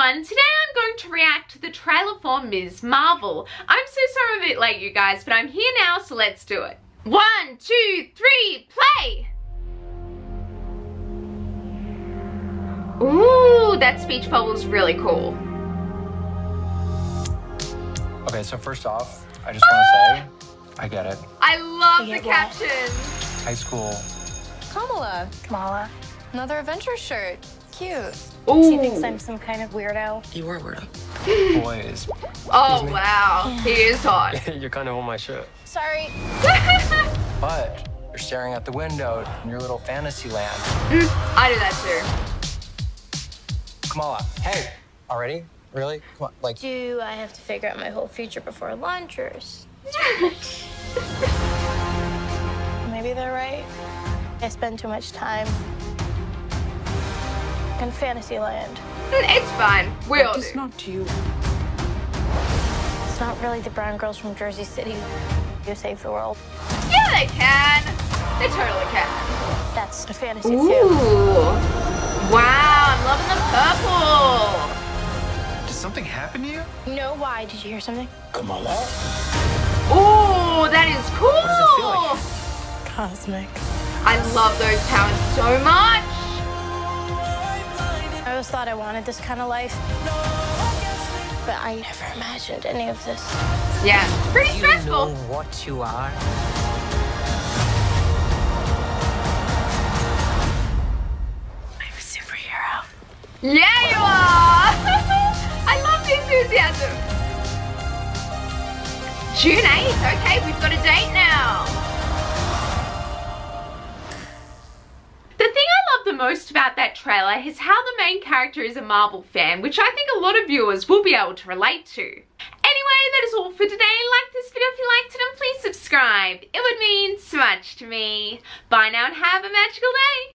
everyone, today I'm going to react to the trailer for Ms. Marvel. I'm so sorry I'm a bit late you guys, but I'm here now so let's do it. One, two, three, play! Ooh, that speech bubble bubble's really cool. Okay, so first off, I just want to say, I get it. I love the get what? captions. High school, Kamala. Kamala. Another adventure shirt. Cute. Ooh. She thinks I'm some kind of weirdo. You were a weirdo. boys. Oh wow, he is hot. You're kind of on my shirt. Sorry. But you're staring out the window in your little fantasy land. Mm, I do that too. Kamala, hey, already? Really? Come on, like, Do I have to figure out my whole future before lunch or maybe they're right? I spend too much time in Fantasyland. it's fine. We all do. It's not you. It's not really the brown girls from Jersey City who save the world. Yeah, they can. They totally can. That's a fantasy Ooh. too. Wow, I'm loving the purple. Did something happen to you? No, why? Did you hear something? Kamala? Ooh, that is cool. does it feel like? Cosmic. I love those towers so much. I thought I wanted this kind of life. But I never imagined any of this. Yeah, pretty You know stressful. what you are? I'm a superhero. Yeah, you are. I love the enthusiasm. June 8th. Okay, most about that trailer is how the main character is a Marvel fan, which I think a lot of viewers will be able to relate to. Anyway, that is all for today. Like this video if you liked it and please subscribe. It would mean so much to me. Bye now and have a magical day.